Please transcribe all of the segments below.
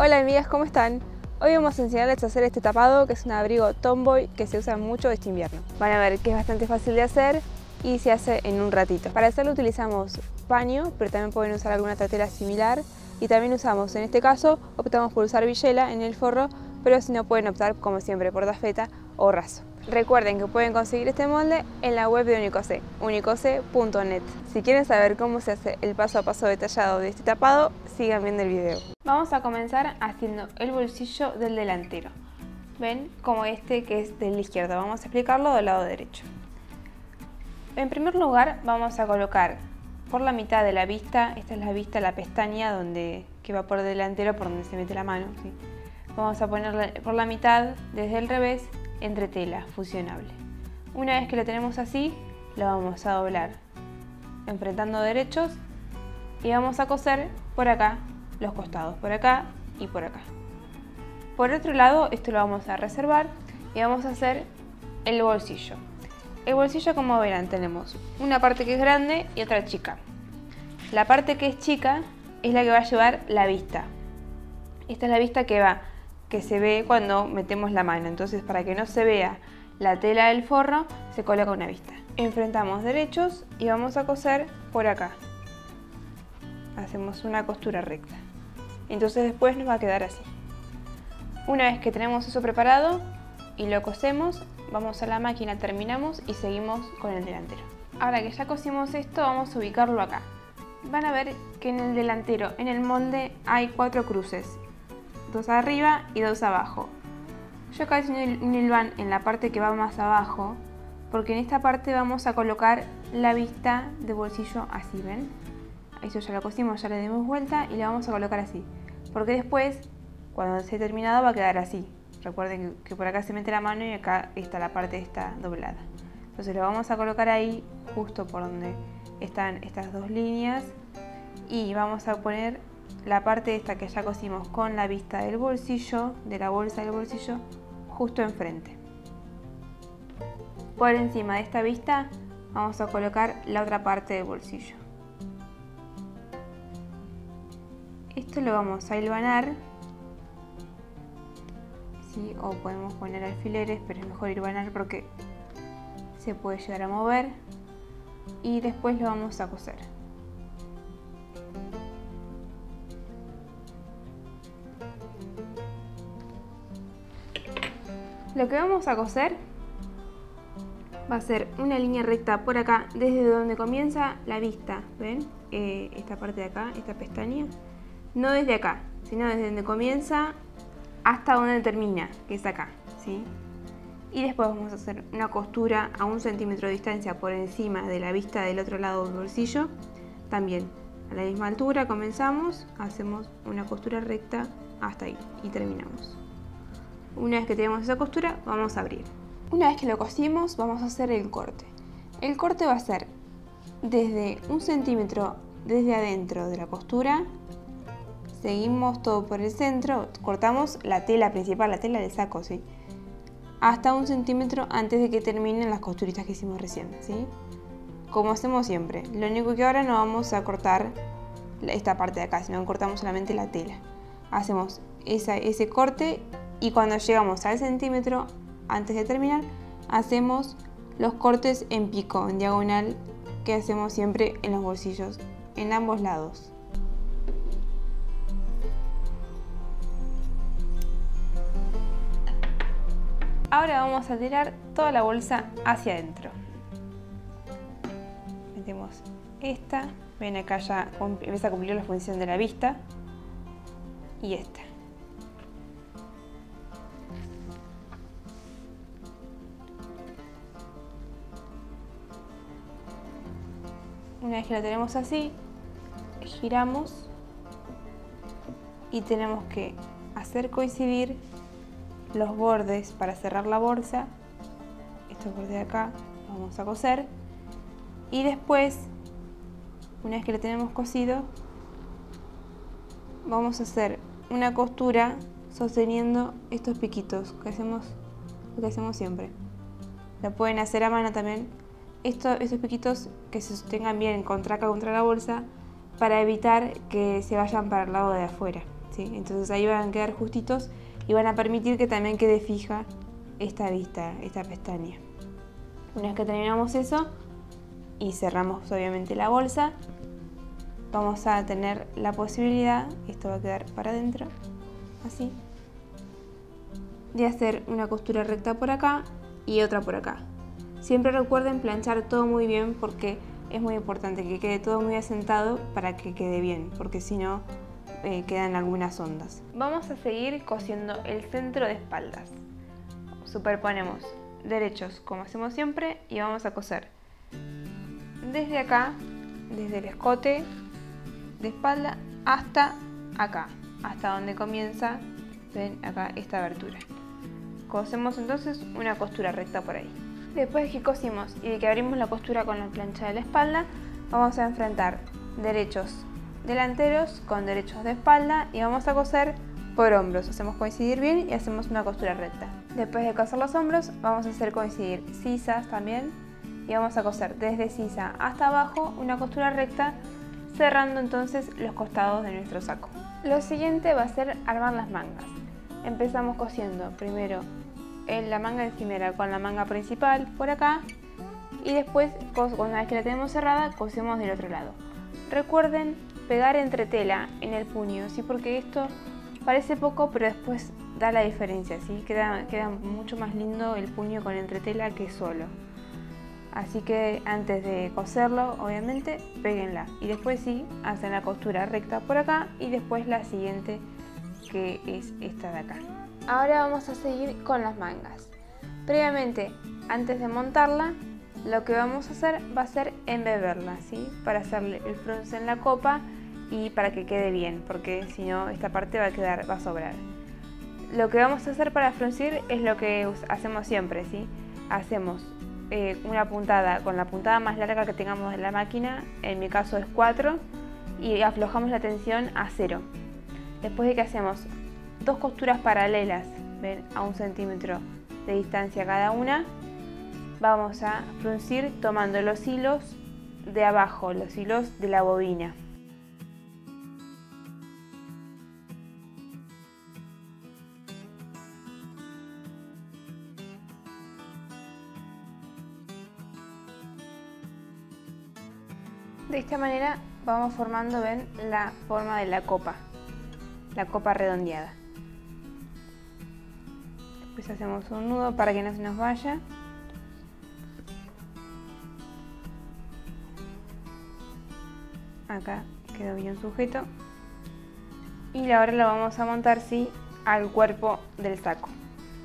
Hola amigas, ¿cómo están? Hoy vamos a enseñarles a hacer este tapado que es un abrigo tomboy que se usa mucho este invierno. Van a ver que es bastante fácil de hacer y se hace en un ratito. Para hacerlo utilizamos paño, pero también pueden usar alguna tela similar y también usamos, en este caso, optamos por usar villela en el forro, pero si no pueden optar como siempre por tafeta o raso. Recuerden que pueden conseguir este molde en la web de Unicose, unicose.net. Si quieren saber cómo se hace el paso a paso detallado de este tapado, sigan viendo el video. Vamos a comenzar haciendo el bolsillo del delantero. Ven como este que es del izquierdo, vamos a explicarlo del lado derecho. En primer lugar vamos a colocar por la mitad de la vista, esta es la vista, la pestaña donde, que va por delantero, por donde se mete la mano. Vamos a ponerla por la mitad desde el revés entre tela fusionable. Una vez que lo tenemos así, lo vamos a doblar enfrentando derechos y vamos a coser por acá los costados, por acá y por acá. Por otro lado, esto lo vamos a reservar y vamos a hacer el bolsillo. El bolsillo, como verán, tenemos una parte que es grande y otra chica. La parte que es chica es la que va a llevar la vista. Esta es la vista que va que se ve cuando metemos la mano. Entonces para que no se vea la tela del forro se coloca una vista. Enfrentamos derechos y vamos a coser por acá. Hacemos una costura recta. Entonces después nos va a quedar así. Una vez que tenemos eso preparado y lo cosemos, vamos a la máquina, terminamos y seguimos con el delantero. Ahora que ya cosimos esto, vamos a ubicarlo acá. Van a ver que en el delantero, en el molde, hay cuatro cruces dos arriba y dos abajo. Yo hice un hilván en la parte que va más abajo, porque en esta parte vamos a colocar la vista de bolsillo así, ¿ven? Eso ya lo cosimos, ya le dimos vuelta y la vamos a colocar así. Porque después, cuando esté terminado, va a quedar así. Recuerden que por acá se mete la mano y acá está la parte esta doblada. Entonces lo vamos a colocar ahí, justo por donde están estas dos líneas. Y vamos a poner la parte esta que ya cosimos con la vista del bolsillo, de la bolsa del bolsillo, justo enfrente. Por encima de esta vista vamos a colocar la otra parte del bolsillo. Esto lo vamos a hilvanar, ¿sí? o podemos poner alfileres, pero es mejor hilvanar porque se puede llegar a mover y después lo vamos a coser. Lo que vamos a coser va a ser una línea recta por acá, desde donde comienza la vista, ¿ven? Eh, esta parte de acá, esta pestaña. No desde acá, sino desde donde comienza hasta donde termina, que es acá, ¿sí? Y después vamos a hacer una costura a un centímetro de distancia por encima de la vista del otro lado del bolsillo. También a la misma altura comenzamos, hacemos una costura recta hasta ahí y terminamos. Una vez que tenemos esa costura, vamos a abrir. Una vez que lo cosimos, vamos a hacer el corte. El corte va a ser desde un centímetro desde adentro de la costura, seguimos todo por el centro, cortamos la tela principal, la tela del saco, ¿sí? hasta un centímetro antes de que terminen las costuritas que hicimos recién, ¿sí? como hacemos siempre. Lo único que ahora no vamos a cortar esta parte de acá, sino cortamos solamente la tela. Hacemos ese corte y cuando llegamos al centímetro, antes de terminar, hacemos los cortes en pico, en diagonal, que hacemos siempre en los bolsillos, en ambos lados. Ahora vamos a tirar toda la bolsa hacia adentro. Metemos esta, ven acá ya empieza a cumplir la función de la vista y esta. Una vez que la tenemos así, giramos y tenemos que hacer coincidir los bordes para cerrar la bolsa. Estos bordes de acá vamos a coser. Y después, una vez que lo tenemos cosido, vamos a hacer una costura sosteniendo estos piquitos que hacemos, que hacemos siempre. La pueden hacer a mano también estos piquitos que se sostengan bien contra contra la bolsa para evitar que se vayan para el lado de afuera. ¿sí? Entonces ahí van a quedar justitos y van a permitir que también quede fija esta vista, esta pestaña. Una vez que terminamos eso y cerramos obviamente la bolsa, vamos a tener la posibilidad, esto va a quedar para adentro, así, de hacer una costura recta por acá y otra por acá. Siempre recuerden planchar todo muy bien porque es muy importante que quede todo muy asentado para que quede bien, porque si no eh, quedan algunas ondas. Vamos a seguir cosiendo el centro de espaldas. Superponemos derechos como hacemos siempre y vamos a coser desde acá, desde el escote de espalda hasta acá, hasta donde comienza, ven acá esta abertura. Cosemos entonces una costura recta por ahí. Después de que cosimos y de que abrimos la costura con la plancha de la espalda, vamos a enfrentar derechos delanteros con derechos de espalda y vamos a coser por hombros. Hacemos coincidir bien y hacemos una costura recta. Después de coser los hombros, vamos a hacer coincidir sisas también y vamos a coser desde sisa hasta abajo una costura recta cerrando entonces los costados de nuestro saco. Lo siguiente va a ser armar las mangas. Empezamos cosiendo primero en la manga encimera con la manga principal por acá y después una vez que la tenemos cerrada cosemos del otro lado. Recuerden pegar entre tela en el puño, ¿sí? porque esto parece poco pero después da la diferencia, ¿sí? queda, queda mucho más lindo el puño con entretela que solo. Así que antes de coserlo, obviamente, péguenla. Y después sí, hacen la costura recta por acá y después la siguiente que es esta de acá. Ahora vamos a seguir con las mangas. Previamente, antes de montarla, lo que vamos a hacer va a ser embeberla, ¿sí? Para hacerle el frunce en la copa y para que quede bien, porque si no esta parte va a quedar, va a sobrar. Lo que vamos a hacer para fruncir es lo que hacemos siempre, ¿sí? Hacemos eh, una puntada con la puntada más larga que tengamos en la máquina, en mi caso es 4, y aflojamos la tensión a 0. Después de que hacemos dos costuras paralelas, ven, a un centímetro de distancia cada una, vamos a fruncir tomando los hilos de abajo, los hilos de la bobina. De esta manera vamos formando, la forma de la copa, la copa redondeada. Hacemos un nudo para que no se nos vaya. Acá quedó bien sujeto. Y ahora lo vamos a montar, sí, al cuerpo del saco.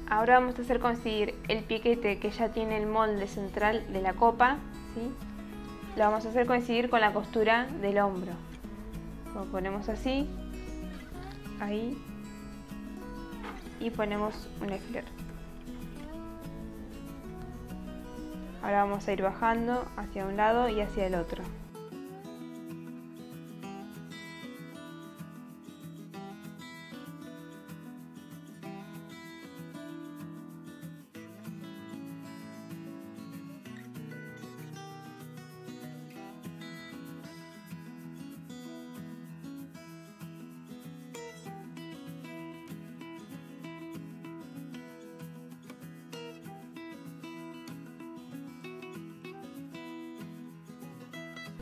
Ahora vamos a hacer conseguir el piquete que ya tiene el molde central de la copa, ¿sí? lo vamos a hacer coincidir con la costura del hombro. Lo ponemos así, ahí, y ponemos un alfiler. Ahora vamos a ir bajando hacia un lado y hacia el otro.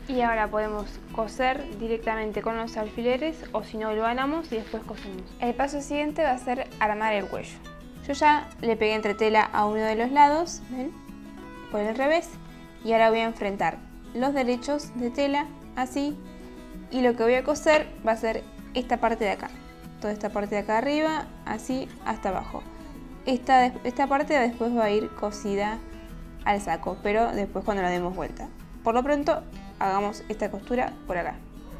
Y ahora podemos coser directamente con los alfileres o si no lo ganamos y después cosemos. El paso siguiente va a ser armar el cuello. Yo ya le pegué entre tela a uno de los lados, ¿ven? por el revés, y ahora voy a enfrentar los derechos de tela así y lo que voy a coser va a ser esta parte de acá, toda esta parte de acá arriba, así hasta abajo. Esta, esta parte después va a ir cosida al saco, pero después cuando la demos vuelta. Por lo pronto hagamos esta costura por acá.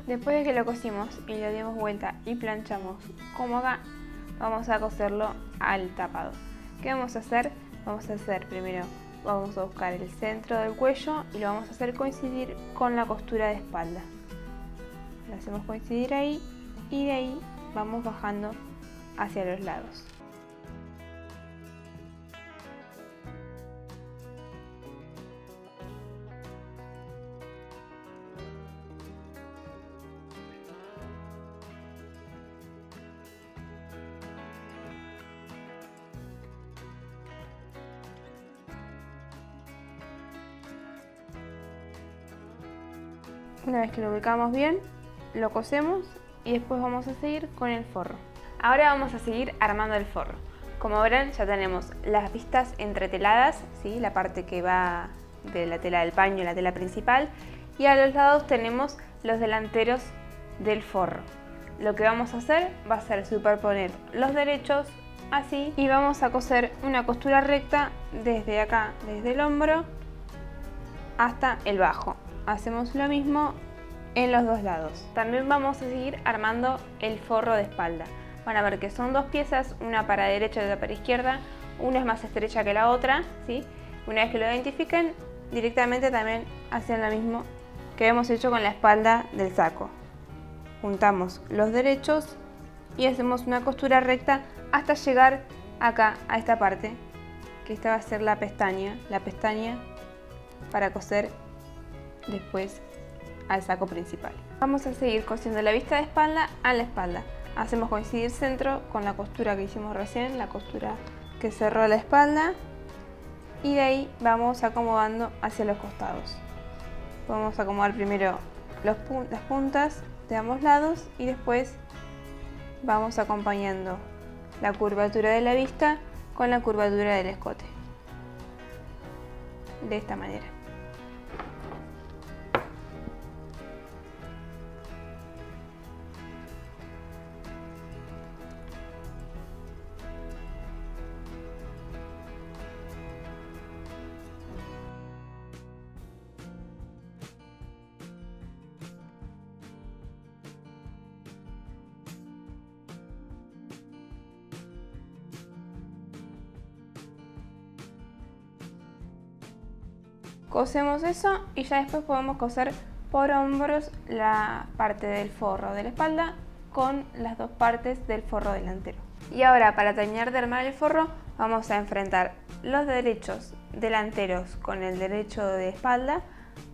Después de que lo cosimos y le dimos vuelta y planchamos como acá, vamos a coserlo al tapado. ¿Qué vamos a hacer? Vamos a hacer primero, vamos a buscar el centro del cuello y lo vamos a hacer coincidir con la costura de espalda. Lo hacemos coincidir ahí y de ahí vamos bajando hacia los lados. Una vez que lo ubicamos bien, lo cosemos y después vamos a seguir con el forro. Ahora vamos a seguir armando el forro. Como verán ya tenemos las vistas entreteladas, ¿sí? la parte que va de la tela del paño, la tela principal, y a los lados tenemos los delanteros del forro. Lo que vamos a hacer va a ser superponer los derechos así y vamos a coser una costura recta desde acá, desde el hombro hasta el bajo. Hacemos lo mismo en los dos lados. También vamos a seguir armando el forro de espalda. Van a ver que son dos piezas, una para derecha y otra para izquierda. Una es más estrecha que la otra, ¿sí? Una vez que lo identifiquen, directamente también hacen lo mismo que hemos hecho con la espalda del saco. Juntamos los derechos y hacemos una costura recta hasta llegar acá a esta parte, que esta va a ser la pestaña, la pestaña para coser después al saco principal. Vamos a seguir cosiendo la vista de espalda a la espalda. Hacemos coincidir centro con la costura que hicimos recién, la costura que cerró la espalda y de ahí vamos acomodando hacia los costados. Vamos a acomodar primero las puntas de ambos lados y después vamos acompañando la curvatura de la vista con la curvatura del escote. De esta manera. Cosemos eso y ya después podemos coser por hombros la parte del forro de la espalda con las dos partes del forro delantero. Y ahora para terminar de armar el forro vamos a enfrentar los derechos delanteros con el derecho de espalda.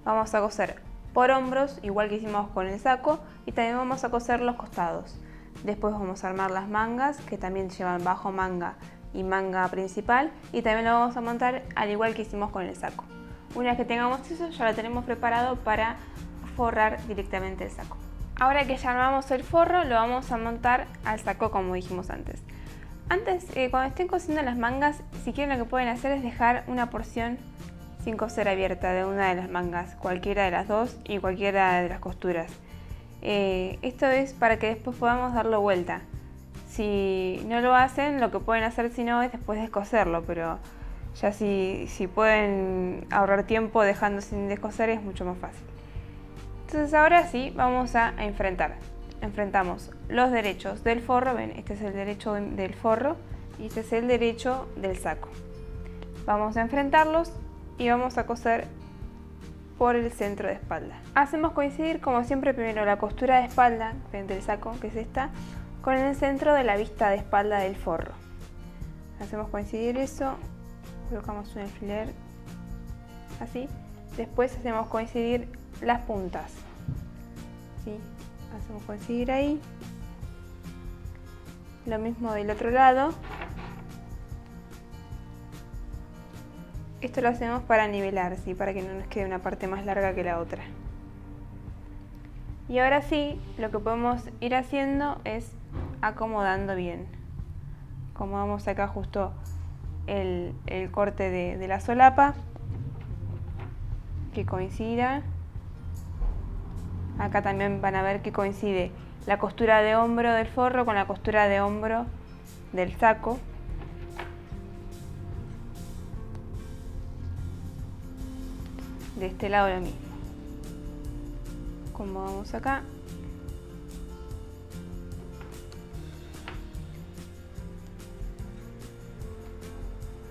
Vamos a coser por hombros, igual que hicimos con el saco, y también vamos a coser los costados. Después vamos a armar las mangas, que también llevan bajo manga y manga principal, y también lo vamos a montar al igual que hicimos con el saco. Una vez que tengamos eso, ya lo tenemos preparado para forrar directamente el saco. Ahora que ya armamos el forro, lo vamos a montar al saco como dijimos antes. Antes, eh, cuando estén cosiendo las mangas, si quieren lo que pueden hacer es dejar una porción sin coser abierta de una de las mangas, cualquiera de las dos y cualquiera de las costuras. Eh, esto es para que después podamos darlo vuelta. Si no lo hacen, lo que pueden hacer si no es después descoserlo, pero ya si, si pueden ahorrar tiempo dejando sin descoser es mucho más fácil. Entonces ahora sí vamos a enfrentar. Enfrentamos los derechos del forro, ven, este es el derecho del forro y este es el derecho del saco. Vamos a enfrentarlos y vamos a coser por el centro de espalda. Hacemos coincidir como siempre primero la costura de espalda del saco, que es esta, con el centro de la vista de espalda del forro. Hacemos coincidir eso colocamos un alfiler así. Después hacemos coincidir las puntas ¿sí? hacemos coincidir ahí. Lo mismo del otro lado. Esto lo hacemos para nivelar ¿sí? para que no nos quede una parte más larga que la otra. Y ahora sí lo que podemos ir haciendo es acomodando bien. Como vamos acá justo el, corte de, la solapa que coincida. Acá también van a ver que coincide la costura de hombro del forro con la costura de hombro del saco. De este lado lo mismo. Como vamos acá.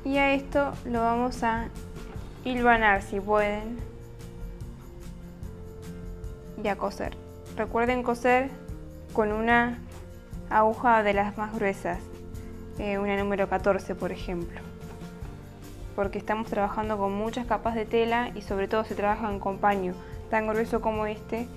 Y a esto lo vamos a hilvanar si pueden y a coser recuerden coser con una aguja de las más gruesas eh, una número 14 por ejemplo porque estamos trabajando con muchas capas de tela y sobre todo se trabajan con paño tan grueso como este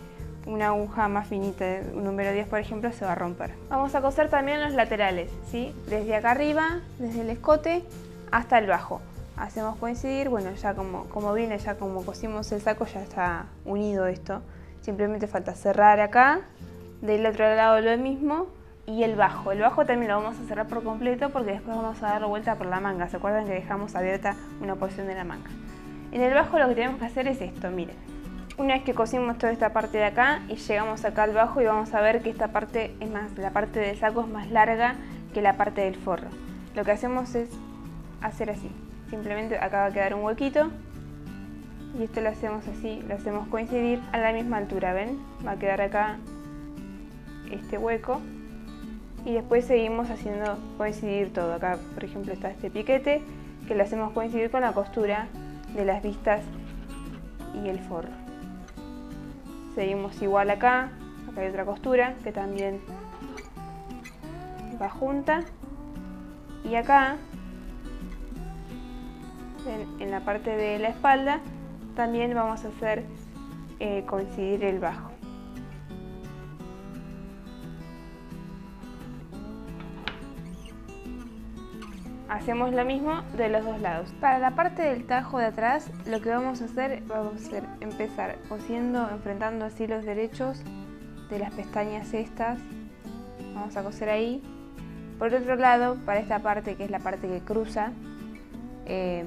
una aguja más finita, un número 10 por ejemplo, se va a romper. Vamos a coser también los laterales, ¿sí? desde acá arriba, desde el escote hasta el bajo. Hacemos coincidir, bueno, ya como, como viene, ya como cosimos el saco, ya está unido esto. Simplemente falta cerrar acá, del otro lado lo mismo y el bajo. El bajo también lo vamos a cerrar por completo porque después vamos a dar vuelta por la manga. ¿Se acuerdan que dejamos abierta una porción de la manga? En el bajo lo que tenemos que hacer es esto, miren. Una vez que cosimos toda esta parte de acá y llegamos acá al bajo y vamos a ver que esta parte es más, la parte del saco es más larga que la parte del forro. Lo que hacemos es hacer así. Simplemente acá va a quedar un huequito y esto lo hacemos así, lo hacemos coincidir a la misma altura, ¿ven? Va a quedar acá este hueco y después seguimos haciendo coincidir todo. Acá, por ejemplo, está este piquete que lo hacemos coincidir con la costura de las vistas y el forro. Seguimos igual acá, acá hay otra costura que también va junta y acá en, la parte de la espalda también vamos a hacer eh, coincidir el bajo. Hacemos lo mismo de los dos lados. Para la parte del tajo de atrás, lo que vamos a hacer, vamos a empezar cosiendo, enfrentando así los derechos de las pestañas estas. Vamos a coser ahí. Por otro lado, para esta parte, que es la parte que cruza, eh,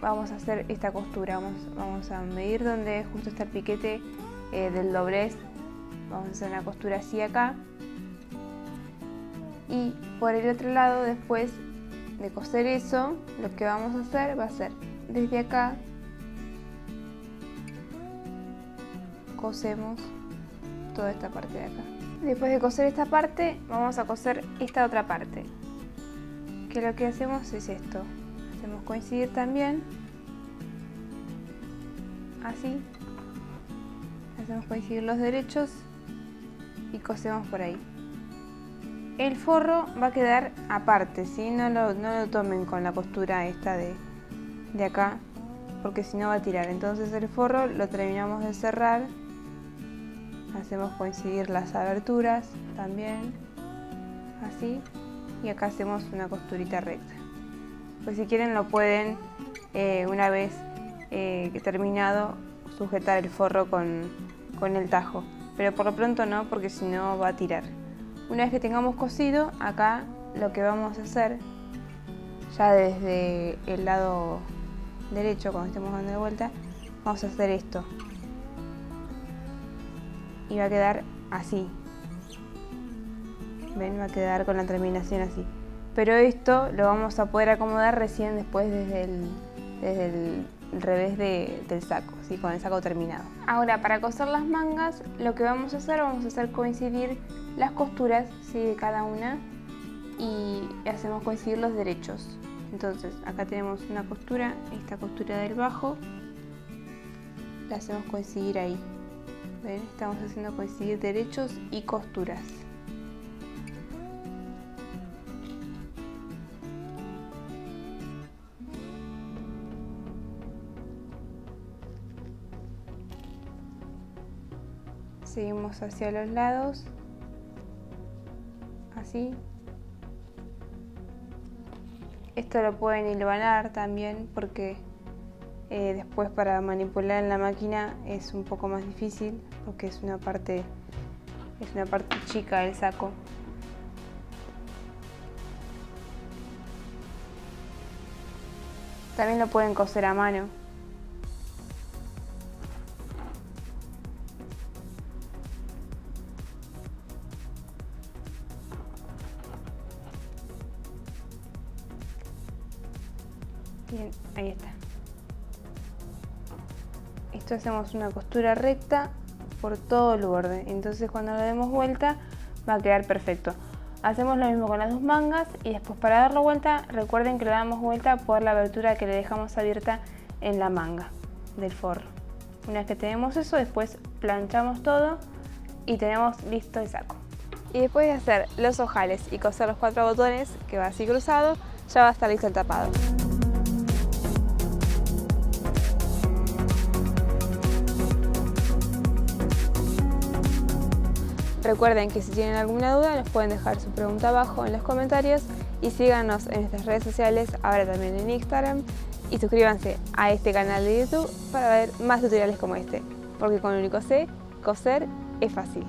vamos a hacer esta costura. Vamos, a medir donde justo está el piquete eh, del doblez. Vamos a hacer una costura así acá. Y por el otro lado después de coser eso, lo que vamos a hacer va a ser desde acá cosemos toda esta parte de acá. Después de coser esta parte, vamos a coser esta otra parte. Que lo que hacemos es esto. Hacemos coincidir también. Así. Hacemos coincidir los derechos y cosemos por ahí. El forro va a quedar aparte, ¿sí? no, lo, no lo tomen con la costura esta de, de acá, porque si no va a tirar. Entonces el forro lo terminamos de cerrar, hacemos coincidir las aberturas también, así, y acá hacemos una costurita recta. Pues si quieren lo pueden, eh, una vez eh, terminado, sujetar el forro con, con el tajo, pero por lo pronto no, porque si no va a tirar. Una vez que tengamos cosido, acá lo que vamos a hacer, ya desde el lado derecho, cuando estemos dando de vuelta, vamos a hacer esto. Y va a quedar así. ¿Ven? Va a quedar con la terminación así. Pero esto lo vamos a poder acomodar recién después desde el, desde el revés del saco, ¿sí? con el saco terminado. Ahora para coser las mangas lo que vamos a hacer, vamos a hacer coincidir las costuras de cada una y hacemos coincidir los derechos. Entonces acá tenemos una costura, esta costura del bajo, la hacemos coincidir ahí. ¿Ven? Estamos haciendo coincidir derechos y costuras. Seguimos hacia los lados. Así. Esto lo pueden hilvanar también porque eh, después para manipular en la máquina es un poco más difícil porque es una parte es una parte chica del saco. También lo pueden coser a mano hacemos una costura recta por todo el borde. Entonces cuando lo demos vuelta va a quedar perfecto. Hacemos lo mismo con las dos mangas y después para darlo vuelta recuerden que le damos vuelta por la abertura que le dejamos abierta en la manga del forro. Una vez que tenemos eso, después planchamos todo y tenemos listo el saco. Y después de hacer los ojales y coser los cuatro botones, que va así cruzado, ya va a estar listo el tapado. Recuerden que si tienen alguna duda nos pueden dejar su pregunta abajo en los comentarios y síganos en nuestras redes sociales, ahora también en Instagram y suscríbanse a este canal de YouTube para ver más tutoriales como este, porque con único C coser es fácil.